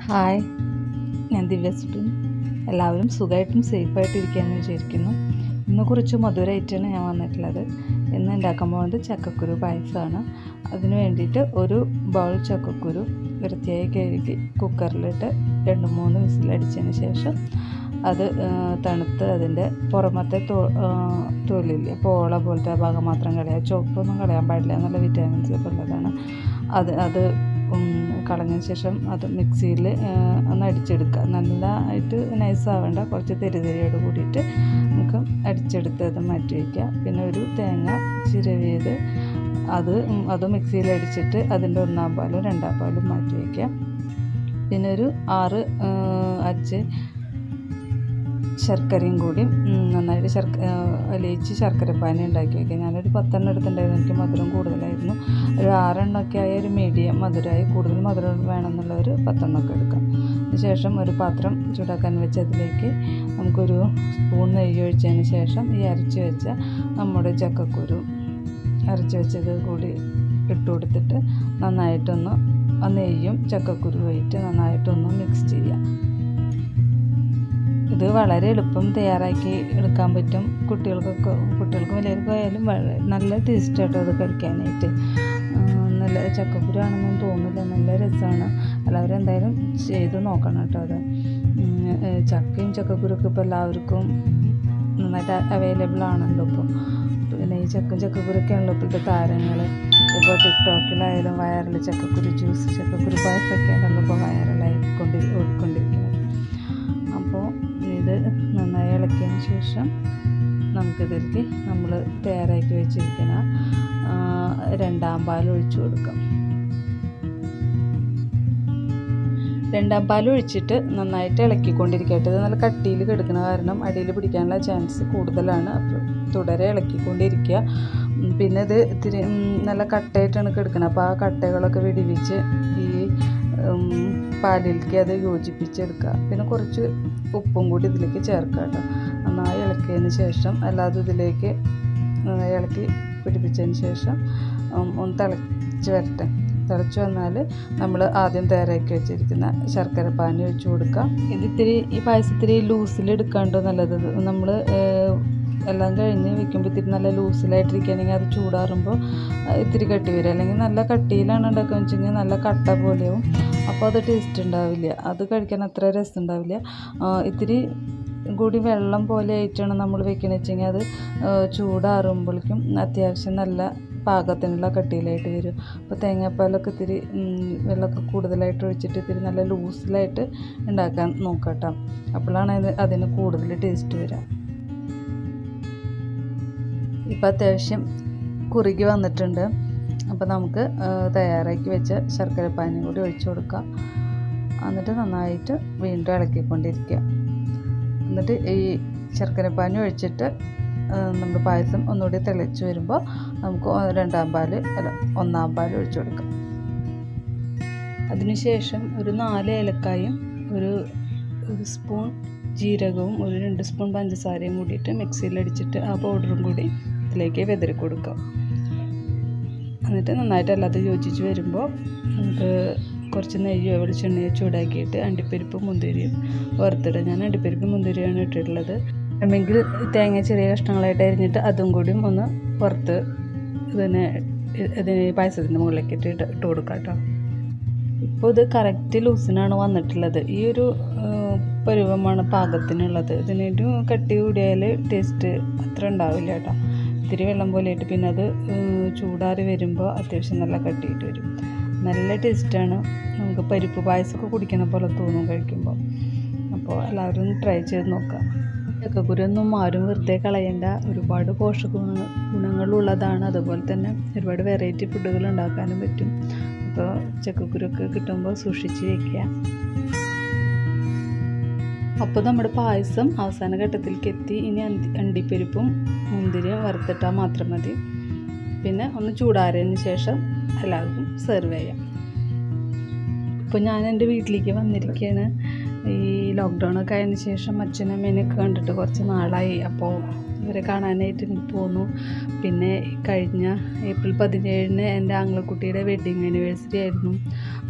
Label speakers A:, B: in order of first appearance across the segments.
A: Hi. ഞാൻ ദിവ്യ സുബിൻ എല്ലാവരും സുഖമായിട്ടും സേഫായിട്ടിരിക്കാമെന്ന് വിചാരിക്കുന്നു. ഇന്ന് കുറച്ച് മധുരമായിട്ടാണ് ഞാൻ വന്നിട്ടുള്ളത്. ഇന്ന് ഉണ്ടാക്കാൻ പോകുന്നത് ചക്കക്കുരു പായസമാണ്. അതിന് വേണ്ടിയിട്ട് ഒരു ബൗൾ ചക്കക്കുരു വൃത്തിയായി കഴുകി കുക്കറിലിട്ട് രണ്ട് മൂന്ന് വിസിലടിച്ചതിന് ശേഷം അത് തണുത്ത് അതിന്റെ പുറമത്തെ തോ തൊലില്ലേ പോള പോലത്തെ ഭാഗം മാത്രം കളയാം. ചുവപ്പൊന്നും കളയാൻ പാടില്ല എന്നുള്ള വിറ്റാമിൻസ് ഒക്കെ ഉള്ളതാണ്. അത് അത് കളഞ്ഞതിന് ശേഷം അത് മിക്സിയിൽ ഒന്ന് അടിച്ചെടുക്കുക. നല്ലതായിട്ട് നൈസ് ആവേണ്ട കുറച്ച് തെരുതെരിയോട് കൂടിയിട്ട് നമുക്ക് അടിച്ചെടുത്ത് അത് മാറ്റി വയ്ക്കുക പിന്നെ ഒരു തേങ്ങ ചിരവിയത് അത് അത് മിക്സിയിൽ അടിച്ചിട്ട് അതിന്റെ ഒന്നാം പാലും രണ്ടാം പാലും മാറ്റി വയ്ക്കുക പിന്നെ ഒരു ആറ് അഞ്ച് ശർക്കരയും കൂടി നന്നായിട്ട് ശർക്ക അലിയിച്ച് ശർക്കരപ്പാനി ഉണ്ടാക്കി വയ്ക്കുക ഞാനൊരു പത്തെണ്ണം എടുത്തിട്ടുണ്ടായിരുന്നു. എനിക്ക് മധുരം കൂടുതലായിരുന്നു. ഒരു ആറെണ്ണമൊക്കെ ആയ ഒരു മീഡിയം മധുരമായി കൂടുതൽ മധുരം വേണമെന്നുള്ള ഒരു പത്തെണ്ണമൊക്കെ എടുക്കാം. അതിനുശേഷം ഒരു പാത്രം ചൂടാക്കാൻ വെച്ച് അതിലേക്ക് നമുക്കൊരു സ്പൂൺ നെയ്യ് ഒഴിച്ചതിന് ശേഷം ഈ അരച്ച് വെച്ച നമ്മുടെ ചക്കക്കുരു അരച്ച് വെച്ചത് കൂടി ഇട്ട് കൊടുത്തിട്ട് നന്നായിട്ടൊന്ന് നെയ്യും ചക്കക്കുരുവായിട്ട് നന്നായിട്ടൊന്ന് മിക്സ് ചെയ്യാം ഇത് വളരെ എളുപ്പം തയ്യാറാക്കി എടുക്കാൻ പറ്റും. കുട്ടികൾക്കൊക്കെ കുട്ടികൾക്കും വലിയവർക്കും ആയാലും നല്ല ടേസ്റ്റ് ആട്ടോ അത് കഴിക്കാനായിട്ട്. നല്ല ചക്കക്കുരു ആണെന്നൊന്നും തോന്നില്ല നല്ല രസമാണ് എല്ലാവരും എന്തായാലും ചെയ്ത് നോക്കണം കേട്ടോ അത്. ചക്കയും ചക്കക്കുരൊക്കെ ഇപ്പോൾ എല്ലാവർക്കും നന്നായിട്ട് അവൈലബിൾ ആണല്ലോ ഇപ്പോൾ പിന്നെ ഈ ചക്കും ചക്കക്കുരൊക്കെയാണല്ലോ ഇപ്പോഴത്തെ താരങ്ങൾ ഇപ്പോൾ ടിക്ടോക്കിലായാലും വൈറൽ ചക്കക്കുരു ജ്യൂസ് ചക്കക്കുരു പായസമൊക്കെയാണല്ലോ ഇപ്പോൾ വൈറലായി ശേഷം നമുക്കിതിലേക്ക് നമ്മൾ തയ്യാറാക്കി വെച്ചിരിക്കുന്ന രണ്ടാം പാൽ ഒഴിച്ചു കൊടുക്കാം. രണ്ടാം പാൽ ഒഴിച്ചിട്ട് നന്നായിട്ട് ഇളക്കിക്കൊണ്ടിരിക്കട്ടെ. ഇത് നല്ല കട്ടിയിൽ കിടക്കുന്ന കാരണം അടിയിൽ പിടിക്കാനുള്ള ചാൻസ് കൂടുതലാണ്. അപ്പോൾ തുടരെ ഇളക്കിക്കൊണ്ടിരിക്കുക. പിന്നെ ഇത് ഇത്തിരി നല്ല കട്ടയായിട്ടാണ് കിടക്കുന്നത് അപ്പോൾ ആ കട്ടകളൊക്കെ വിടിവിച്ച് ഈ പാലിലേക്ക് അത് യോജിപ്പിച്ചെടുക്കുക. പിന്നെ കുറച്ച് ഉപ്പും കൂടി ഇതിലേക്ക് ചേർക്കാം കേട്ടോ. നന്നായി ഇളക്കിയതിന് ശേഷം അല്ലാതെ ഇതിലേക്ക് ഇളക്കി പിടിപ്പിച്ചതിന് ശേഷം ഒന്ന് തിളച്ച് വരട്ടെ. തിളച്ച് വന്നാൽ നമ്മൾ ആദ്യം തയ്യാറാക്കി വെച്ചിരിക്കുന്ന ശർക്കര പാനി ഒഴിച്ചു കൊടുക്കാം. ഇത് ഇത്തിരി ഈ പായസം ഇത്തിരി ലൂസിൽ എടുക്കാണ്ടോ നല്ലത്? നമ്മൾ എല്ലാം കഴിഞ്ഞ് വെക്കുമ്പോൾ ഇത്തിരി നല്ല ലൂസിലായിട്ടിരിക്കുകയാണെങ്കിൽ അത് ചൂടാറുമ്പോൾ ഇത്തിരി കട്ടി വരും. അല്ലെങ്കിൽ നല്ല കട്ടിയിലാണ് ഉണ്ടാക്കുകയെന്ന് വെച്ചെങ്കിൽ നല്ല കട്ട പോലെയാവും. അപ്പോൾ അത് ടേസ്റ്റ് ഉണ്ടാവില്ല. അത് കഴിക്കാൻ അത്ര രസം ഉണ്ടാവില്ല. ഇത്തിരി കൂടി വെള്ളം പോലെ ആയിട്ടാണ് നമ്മൾ വെക്കണമെന്ന് വെച്ചെങ്കിൽ അത് ചൂടാറുമ്പോഴേക്കും അത്യാവശ്യം നല്ല പാകത്തിനുള്ള കട്ടിയിലായിട്ട് വരും. അപ്പോൾ തേങ്ങാപ്പാലൊക്കെ ഇത്തിരി വെള്ളമൊക്കെ കൂടുതലായിട്ട് ഒഴിച്ചിട്ട് ഇത്തിരി നല്ല ലൂസിലായിട്ട് ഉണ്ടാക്കാൻ നോക്കട്ടോ. അപ്പോഴാണ് അത് അതിന് കൂടുതൽ ടേസ്റ്റ് വരിക. ഇപ്പം അത്യാവശ്യം കുറുകി വന്നിട്ടുണ്ട്. അപ്പോൾ നമുക്ക് തയ്യാറാക്കി വെച്ച ശർക്കര പാനി കൂടി ഒഴിച്ചു കൊടുക്കാം. എന്നിട്ട് നന്നായിട്ട് വീണ്ടും ഇളക്കിക്കൊണ്ടിരിക്കുക. എന്നിട്ട് ഈ ശർക്കര പാനി ഒഴിച്ചിട്ട് നമ്മുടെ പായസം ഒന്നുകൂടി തിളച്ച് വരുമ്പോൾ നമുക്ക് രണ്ടാം പാൽ അല്ല ഒന്നാം പാൽ ഒഴിച്ചു കൊടുക്കാം. അതിനുശേഷം ഒരു നാല് ഏലക്കായും ഒരു ഒരു സ്പൂൺ ജീരകവും ഒരു രണ്ട് സ്പൂൺ പഞ്ചസാരയും കൂടിയിട്ട് മിക്സിയിലടിച്ചിട്ട് ആ പൗഡറും കൂടി ഇതിലേക്ക് വെതറി കൊടുക്കാം. എന്നിട്ട് നന്നായിട്ട് അല്ലാതെ യോജിച്ച് വരുമ്പോൾ നമുക്ക് കുറച്ച് നെയ്യോ വെളിച്ചെണ്ണയോ ചൂടാക്കിയിട്ട് അണ്ടിപ്പരിപ്പ് മുന്തിരിയും വറുത്തിടുക ഞാൻ അണ്ടിപ്പരിപ്പ് മുന്തിരിയാണ് ഇട്ടിട്ടുള്ളത്. അല്ലെങ്കിൽ തേങ്ങ ചെറിയ കഷ്ണങ്ങളായിട്ട് അരിഞ്ഞിട്ട് അതും കൂടിയും ഒന്ന് വറുത്ത് ഇതിനെ ഇതിന് പായസത്തിന്റെ മുകളിലേക്ക് ഇട്ട് ഇട്ട് കൊടുക്കാം കേട്ടോ. ഇപ്പോൾ ഇത് കറക്റ്റ് ലൂസിനാണ് വന്നിട്ടുള്ളത്. ഈ ഒരു പരുവമാണ് പാകത്തിനുള്ളത്. ഇതിനൊരു കട്ടി കൂടിയാൽ ടേസ്റ്റ് അത്ര ഉണ്ടാവില്ല കേട്ടോ. ഇത്തിരി വെള്ളം പോലെ ഇട്ട് പിന്നെ അത് ചൂടാറി വരുമ്പോൾ അത്യാവശ്യം നല്ല കട്ടിയിട്ട് വരും. നല്ല ടേസ്റ്റാണ്. നമുക്ക് പരിപ്പ് പായസമൊക്കെ കുടിക്കുന്ന പോലെ തോന്നും കഴിക്കുമ്പോൾ അപ്പോൾ എല്ലാവരും ട്രൈ ചെയ്ത് നോക്കാം ചക്കക്കുരൊന്നും ആരും വെറുതെ കളയേണ്ട. ഒരുപാട് പോഷക ഗുണ ഗുണങ്ങളുള്ളതാണ്. അതുപോലെ തന്നെ ഒരുപാട് വെറൈറ്റി ഫുഡുകൾ ഉണ്ടാക്കാനും പറ്റും. അപ്പോൾ ചക്കക്കുരൊക്കെ കിട്ടുമ്പോൾ സൂക്ഷിച്ച് വയ്ക്കുക അപ്പോൾ നമ്മുടെ പായസം അവസാന ഘട്ടത്തിലേക്ക് എത്തി. ഇനി അണ്ടി അണ്ടിപ്പരിപ്പും മുന്തിരിയും വറുത്തിട്ടാൽ മാത്രം മതി. പിന്നെ ഒന്ന് ചൂടാറിയതിന് ശേഷം എല്ലാവർക്കും സെർവ് ചെയ്യാം. ഇപ്പോൾ ഞാൻ എന്റെ വീട്ടിലേക്ക് വന്നിരിക്കുകയാണ് ഈ ലോക്ക്ഡൗൺ ഒക്കെ ആയതിനു ശേഷം അച്ഛനും അമ്മേനെയൊക്കെ കണ്ടിട്ട് കുറച്ച് നാളായി. അപ്പോൾ ഇവരെ കാണാനായിട്ട് പോന്നു. പിന്നെ കഴിഞ്ഞ ഏപ്രിൽ പതിനേഴിന് എന്റെ ആങ്ങളക്കുട്ടിയുടെ വെഡ്ഡിങ് ആനിവേഴ്സറി ആയിരുന്നു.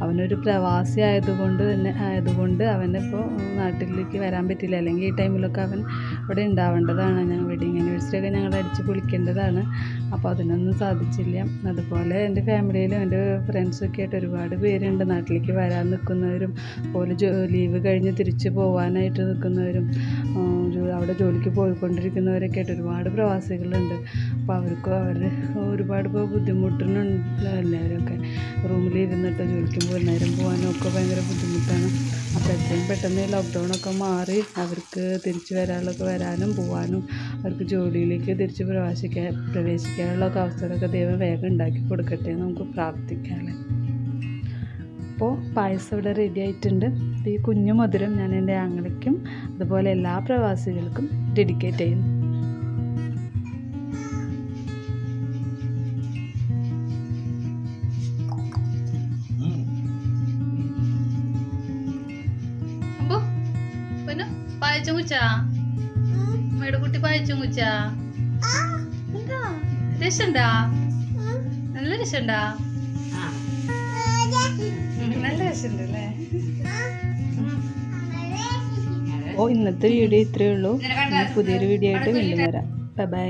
A: അവനൊരു പ്രവാസി ആയതുകൊണ്ട് തന്നെ ആയതുകൊണ്ട് അവനിപ്പോൾ നാട്ടിലേക്ക് വരാൻ പറ്റില്ല. അല്ലെങ്കിൽ ഈ ടൈമിലൊക്കെ അവൻ ഇവിടെ ഉണ്ടാവേണ്ടതാണ്. ഞങ്ങൾ വെഡ്ഡിങ് ആനിവേഴ്സറി ഒക്കെ ഞങ്ങൾ അടിച്ച് പൊളിക്കേണ്ടതാണ്. അപ്പോൾ അതിനൊന്നും സാധിച്ചില്ല. അതുപോലെ എന്റെ ഫാമിലിയിലും എന്റെ ഫ്രണ്ട്സൊക്കെ ആയിട്ട് ഒരുപാട് പേരുണ്ട്. നാട്ടിലേക്ക് വരാൻ നിൽക്കുന്നവരും അതുപോലെ ലീവ് കഴിഞ്ഞ് തിരിച്ച് പോകാനായിട്ട് നിൽക്കുന്നവരും. അവിടെ ജോലിക്ക് പോയിക്കൊണ്ടിരിക്കുന്നവരൊക്കെ ആയിട്ട് ഒരുപാട് പ്രവാസികളുണ്ട്. അപ്പോൾ അവർക്ക് അവർ ഒരുപാട് ഇപ്പോൾ ബുദ്ധിമുട്ടുന്നുണ്ട് എല്ലാവരൊക്കെ. റൂമിൽ ഇരുന്നിട്ട് ജോലിക്ക് പോകുന്നേരം പോകാനും ഒക്കെ ഭയങ്കര ബുദ്ധിമുട്ടാണ്. അപ്പോൾ എത്രയും പെട്ടെന്ന് ലോക്ക്ഡൗണൊക്കെ മാറി അവർക്ക് തിരിച്ച് വരാനുള്ളൊക്കെ വരാനും പോകാനും അവർക്ക് ജോലിയിലേക്ക് തിരിച്ച് പ്രവേശിക്കാൻ പ്രവേശിക്കാനുള്ള ഒക്കെ അവസരമൊക്കെ ദൈവം വേഗം ഉണ്ടാക്കി കൊടുക്കട്ടെ നമുക്ക് പ്രാർത്ഥിക്കാമല്ലേ അപ്പോൾ പായസം ഇവിടെ റെഡി ആയിട്ടുണ്ട്. ഈ കുഞ്ഞു മധുരം ഞാൻ എന്റെ ആങ്ങളയ്ക്കും അതുപോലെ എല്ലാ പ്രവാസികൾക്കും ഡെഡിക്കേറ്റ് ചെയ്യുന്നു.
B: പായച്ചും കുട്ടി രസണ്ടാ നല്ല രസണ്ടാ രസമുണ്ട് അല്ലേ
A: ഓ ഇന്നത്തെ വീഡിയോ ഇത്രയേ ഉള്ളൂ. പുതിയൊരു വീഡിയോ ആയിട്ട് വീണ്ടും വരാം. Bye bye